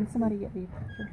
Can somebody get me a picture?